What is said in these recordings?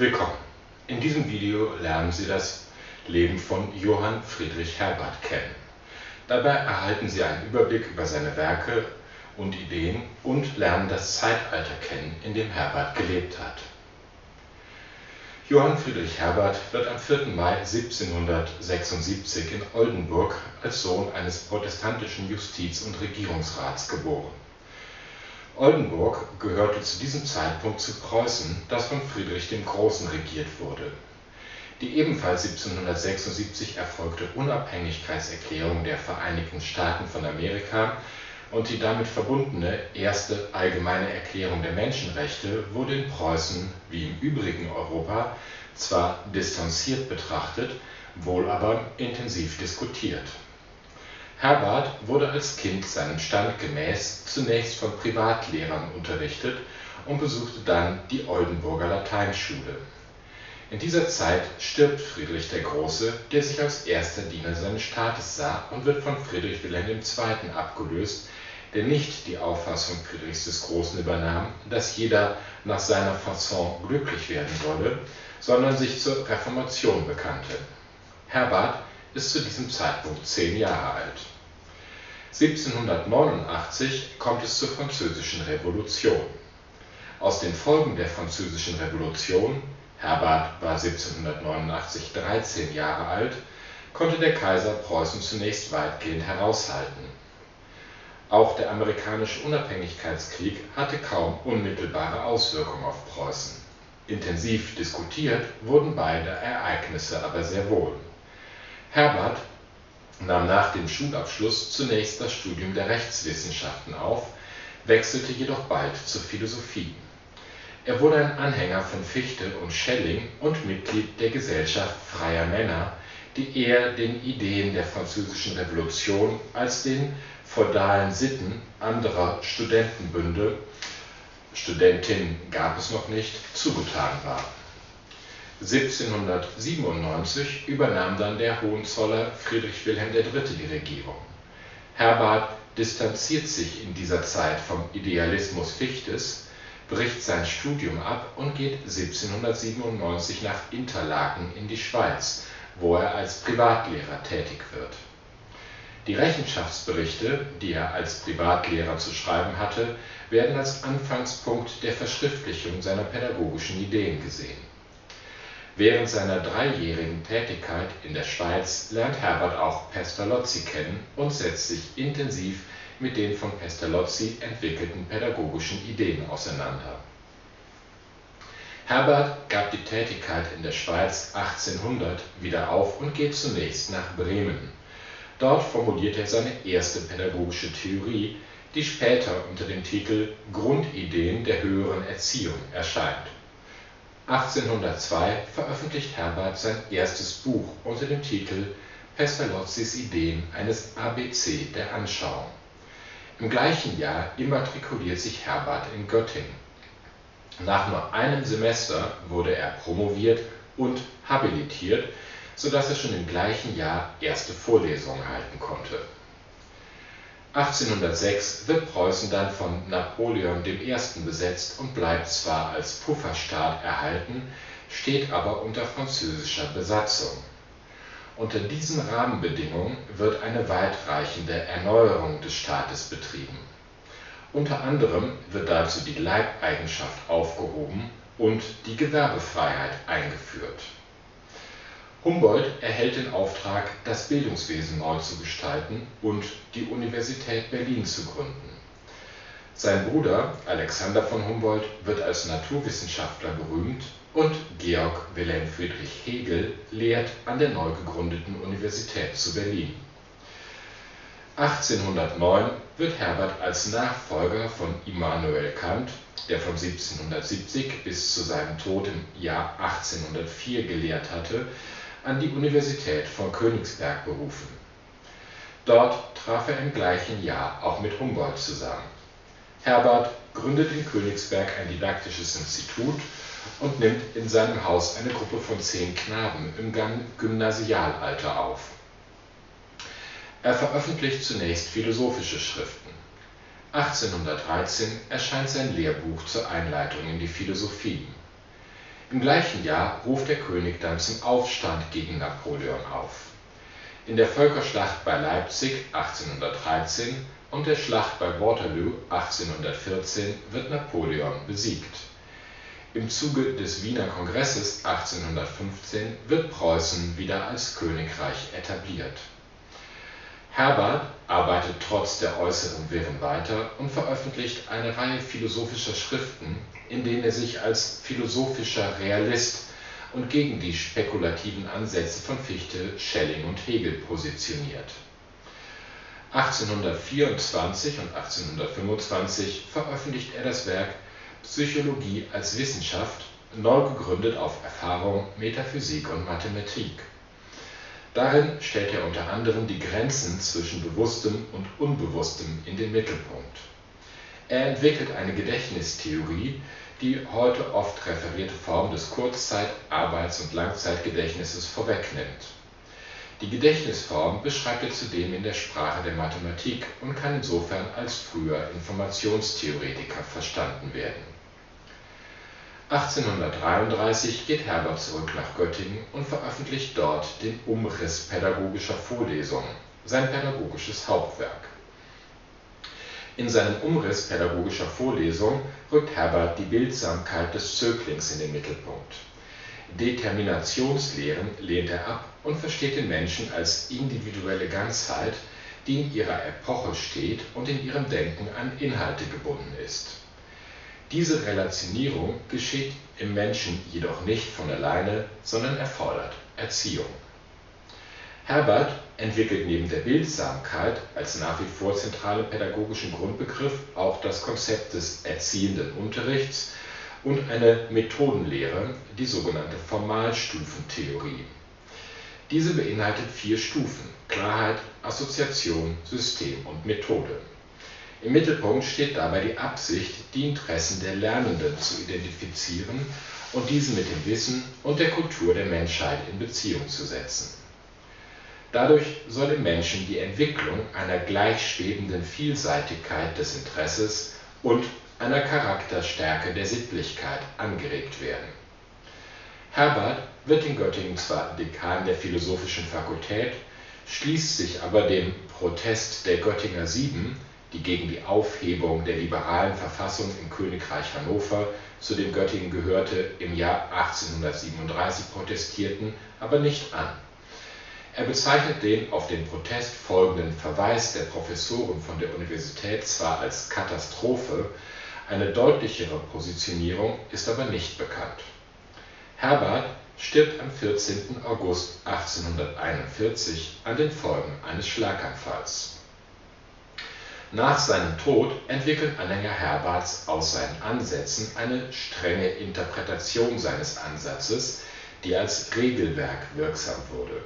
Willkommen! In diesem Video lernen Sie das Leben von Johann Friedrich Herbart kennen. Dabei erhalten Sie einen Überblick über seine Werke und Ideen und lernen das Zeitalter kennen, in dem Herbart gelebt hat. Johann Friedrich Herbart wird am 4. Mai 1776 in Oldenburg als Sohn eines protestantischen Justiz- und Regierungsrats geboren. Oldenburg gehörte zu diesem Zeitpunkt zu Preußen, das von Friedrich dem Großen regiert wurde. Die ebenfalls 1776 erfolgte Unabhängigkeitserklärung der Vereinigten Staaten von Amerika und die damit verbundene erste Allgemeine Erklärung der Menschenrechte wurde in Preußen wie im übrigen Europa zwar distanziert betrachtet, wohl aber intensiv diskutiert. Herbart wurde als Kind seinem Stand gemäß zunächst von Privatlehrern unterrichtet und besuchte dann die Oldenburger Lateinschule. In dieser Zeit stirbt Friedrich der Große, der sich als erster Diener seines Staates sah und wird von Friedrich Wilhelm II. abgelöst der nicht die Auffassung Friedrichs des Großen übernahm, dass jeder nach seiner Fasson glücklich werden solle, sondern sich zur Reformation bekannte. Herbart ist zu diesem Zeitpunkt zehn Jahre alt. 1789 kommt es zur Französischen Revolution. Aus den Folgen der Französischen Revolution Herbart war 1789 13 Jahre alt, konnte der Kaiser Preußen zunächst weitgehend heraushalten auch der Amerikanische Unabhängigkeitskrieg hatte kaum unmittelbare Auswirkungen auf Preußen. Intensiv diskutiert wurden beide Ereignisse aber sehr wohl. Herbert nahm nach dem Schulabschluss zunächst das Studium der Rechtswissenschaften auf, wechselte jedoch bald zur Philosophie. Er wurde ein Anhänger von Fichte und Schelling und Mitglied der Gesellschaft Freier Männer, die eher den Ideen der Französischen Revolution als den feudalen Sitten anderer Studentenbünde (Studentinnen gab es noch nicht) zugetan war. 1797 übernahm dann der Hohenzoller Friedrich Wilhelm III. die Regierung. Herbart distanziert sich in dieser Zeit vom Idealismus Fichtes, bricht sein Studium ab und geht 1797 nach Interlaken in die Schweiz, wo er als Privatlehrer tätig wird die Rechenschaftsberichte, die er als Privatlehrer zu schreiben hatte, werden als Anfangspunkt der Verschriftlichung seiner pädagogischen Ideen gesehen. Während seiner dreijährigen Tätigkeit in der Schweiz lernt Herbert auch Pestalozzi kennen und setzt sich intensiv mit den von Pestalozzi entwickelten pädagogischen Ideen auseinander. Herbert gab die Tätigkeit in der Schweiz 1800 wieder auf und geht zunächst nach Bremen Dort formuliert er seine erste pädagogische Theorie, die später unter dem Titel Grundideen der höheren Erziehung erscheint. 1802 veröffentlicht Herbart sein erstes Buch unter dem Titel Pestalozzis Ideen eines ABC der Anschauung. Im gleichen Jahr immatrikuliert sich Herbart in Göttingen. Nach nur einem Semester wurde er promoviert und habilitiert so dass er schon im gleichen Jahr erste Vorlesungen halten konnte. 1806 wird Preußen dann von Napoleon I. besetzt und bleibt zwar als Pufferstaat erhalten, steht aber unter französischer Besatzung. Unter diesen Rahmenbedingungen wird eine weitreichende Erneuerung des Staates betrieben. Unter anderem wird dazu die Leibeigenschaft aufgehoben und die Gewerbefreiheit eingeführt Humboldt erhält den Auftrag, das Bildungswesen neu zu gestalten und die Universität Berlin zu gründen. Sein Bruder Alexander von Humboldt wird als Naturwissenschaftler berühmt und Georg Wilhelm Friedrich Hegel lehrt an der neu gegründeten Universität zu Berlin. 1809 wird Herbert als Nachfolger von Immanuel Kant, der von 1770 bis zu seinem Tod im Jahr 1804 gelehrt hatte an die Universität von Königsberg berufen. Dort traf er im gleichen Jahr auch mit Humboldt zusammen. Herbert gründet in Königsberg ein didaktisches Institut und nimmt in seinem Haus eine Gruppe von zehn Knaben im Gymnasialalter auf. Er veröffentlicht zunächst philosophische Schriften. 1813 erscheint sein Lehrbuch zur Einleitung in die Philosophie Im gleichen Jahr ruft der König dann zum Aufstand gegen Napoleon auf. In der Völkerschlacht bei Leipzig 1813 und der Schlacht bei Waterloo 1814 wird Napoleon besiegt. Im Zuge des Wiener Kongresses 1815 wird Preußen wieder als Königreich etabliert. Herbert trotz der äußeren Wirren weiter und veröffentlicht eine Reihe philosophischer Schriften, in denen er sich als philosophischer Realist und gegen die spekulativen Ansätze von Fichte, Schelling und Hegel positioniert. 1824 und 1825 veröffentlicht er das Werk Psychologie als Wissenschaft, neu gegründet auf Erfahrung, Metaphysik und Mathematik. Darin stellt er unter anderem die Grenzen zwischen Bewusstem und Unbewusstem in den Mittelpunkt. Er entwickelt eine Gedächtnistheorie, die heute oft referierte Form des Kurzzeit -, Arbeits und Langzeitgedächtnisses vorwegnimmt. Die Gedächtnisform beschreibt er zudem in der Sprache der Mathematik und kann insofern als früher Informationstheoretiker verstanden werden. 1833 geht Herbert zurück nach Göttingen und veröffentlicht dort den Umriss pädagogischer Vorlesungen, sein pädagogisches Hauptwerk. In seinem Umriss pädagogischer Vorlesungen rückt Herbert die Bildsamkeit des Zöglings in den Mittelpunkt. Determinationslehren lehnt er ab und versteht den Menschen als individuelle Ganzheit, die in ihrer Epoche steht und in ihrem Denken an Inhalte gebunden ist. Diese Relationierung geschieht im Menschen jedoch nicht von alleine, sondern erfordert Erziehung. Herbert entwickelt neben der Bildsamkeit als nach wie vor zentralen pädagogischen Grundbegriff auch das Konzept des erziehenden Unterrichts und eine Methodenlehre, die sogenannte Formalstufentheorie. Diese beinhaltet vier Stufen: Klarheit, Assoziation, System und Methode. Im Mittelpunkt steht dabei die Absicht, die Interessen der Lernenden zu identifizieren und diese mit dem Wissen und der Kultur der Menschheit in Beziehung zu setzen. Dadurch soll im Menschen die Entwicklung einer gleichschwebenden Vielseitigkeit des Interesses und einer Charakterstärke der Sittlichkeit angeregt werden. Herbert wird in Göttingen zwar Dekan der Philosophischen Fakultät, schließt sich aber dem Protest der Göttinger Sieben, die gegen die Aufhebung der liberalen Verfassung im Königreich Hannover, zu dem Göttingen gehörte, im Jahr 1837 protestierten, aber nicht an. Er bezeichnet den auf den Protest folgenden Verweis der Professoren von der Universität zwar als Katastrophe, eine deutlichere Positionierung ist aber nicht bekannt. Herbert stirbt am 14. August 1841 an den Folgen eines Schlaganfalls. Nach seinem Tod entwickeln Anhänger Herbarts aus seinen Ansätzen eine strenge Interpretation seines Ansatzes, die als Regelwerk wirksam wurde.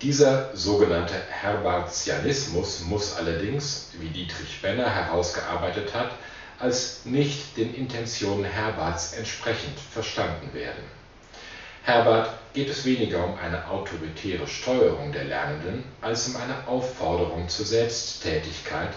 Dieser sogenannte Herbartianismus muss allerdings, wie Dietrich Benner herausgearbeitet hat als nicht den Intentionen Herbarts entsprechend verstanden werden. Herbart geht es weniger um eine autoritäre Steuerung der Lernenden als um eine Aufforderung zur Selbsttätigkeit,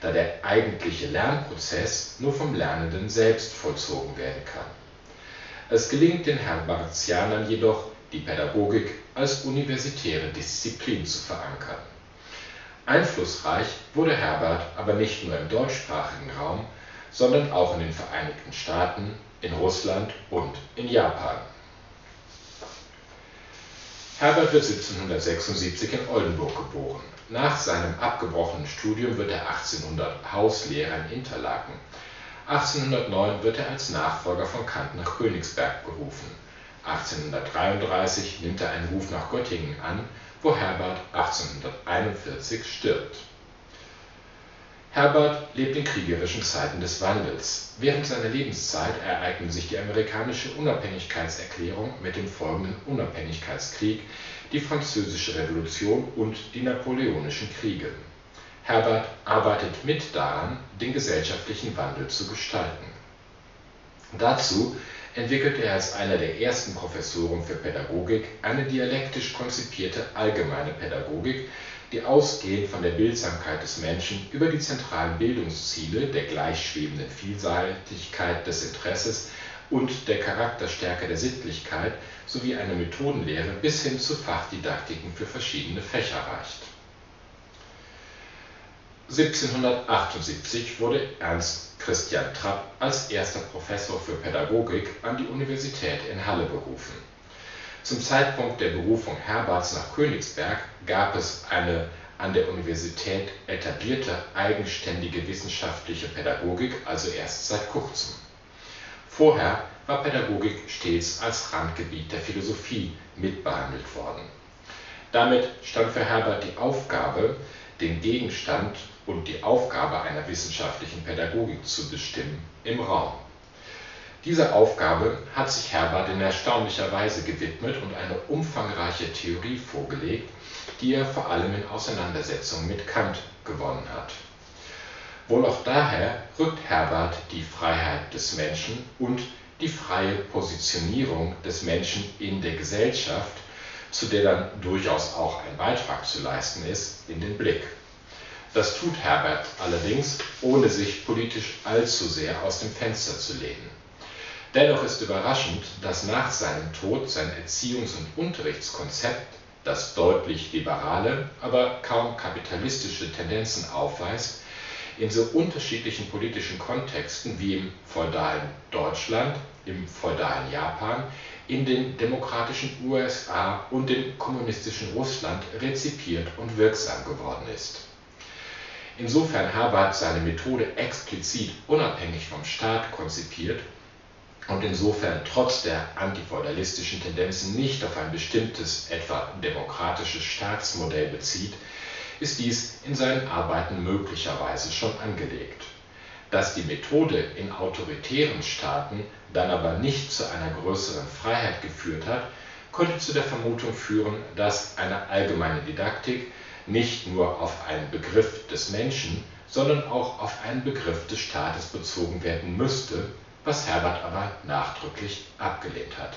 da der eigentliche Lernprozess nur vom Lernenden selbst vollzogen werden kann. Es gelingt den Herbartianern jedoch, die Pädagogik als universitäre Disziplin zu verankern. Einflussreich wurde Herbert aber nicht nur im deutschsprachigen Raum, sondern auch in den Vereinigten Staaten, in Russland und in Japan. Herbert wird 1776 in Oldenburg geboren. Nach seinem abgebrochenen Studium wird er 1800 Hauslehrer in Interlaken. 1809 wird er als Nachfolger von Kant nach Königsberg berufen. 1833 nimmt er einen Ruf nach Göttingen an, wo Herbert 1841 stirbt Herbert lebt in kriegerischen Zeiten des Wandels. Während seiner Lebenszeit ereignen sich die amerikanische Unabhängigkeitserklärung mit dem folgenden Unabhängigkeitskrieg, die Französische Revolution und die Napoleonischen Kriege. Herbert arbeitet mit daran, den gesellschaftlichen Wandel zu gestalten. Dazu entwickelte er als einer der ersten Professoren für Pädagogik eine dialektisch konzipierte allgemeine Pädagogik die ausgehend von der Bildsamkeit des Menschen über die zentralen Bildungsziele der gleichschwebenden Vielseitigkeit des Interesses und der Charakterstärke der Sittlichkeit sowie eine Methodenlehre bis hin zu Fachdidaktiken für verschiedene Fächer reicht. 1778 wurde Ernst Christian Trapp als erster Professor für Pädagogik an die Universität in Halle berufen. Zum Zeitpunkt der Berufung Herbarts nach Königsberg gab es eine an der Universität etablierte eigenständige wissenschaftliche Pädagogik also erst seit kurzem. Vorher war Pädagogik stets als Randgebiet der Philosophie mitbehandelt worden. Damit stand für Herbart die Aufgabe, den Gegenstand und die Aufgabe einer wissenschaftlichen Pädagogik zu bestimmen, im Raum. Dieser Aufgabe hat sich Herbart in erstaunlicher Weise gewidmet und eine umfangreiche Theorie vorgelegt, die er vor allem in Auseinandersetzung mit Kant gewonnen hat. Wohl auch daher rückt Herbart die Freiheit des Menschen und die freie Positionierung des Menschen in der Gesellschaft, zu der dann durchaus auch ein Beitrag zu leisten ist, in den Blick. Das tut Herbert allerdings, ohne sich politisch allzu sehr aus dem Fenster zu lehnen. Dennoch ist überraschend, dass nach seinem Tod sein Erziehungs- und Unterrichtskonzept, das deutlich liberale, aber kaum kapitalistische Tendenzen aufweist, in so unterschiedlichen politischen Kontexten wie im feudalen Deutschland, im feudalen Japan, in den demokratischen USA und dem kommunistischen Russland rezipiert und wirksam geworden ist. Insofern Herbart seine Methode explizit unabhängig vom Staat konzipiert und insofern trotz der antifeudalistischen Tendenzen nicht auf ein bestimmtes, etwa demokratisches Staatsmodell bezieht, ist dies in seinen Arbeiten möglicherweise schon angelegt. Dass die Methode in autoritären Staaten dann aber nicht zu einer größeren Freiheit geführt hat, könnte zu der Vermutung führen, dass eine allgemeine Didaktik nicht nur auf einen Begriff des Menschen, sondern auch auf einen Begriff des Staates bezogen werden müsste, was Herbert aber nachdrücklich abgelehnt hat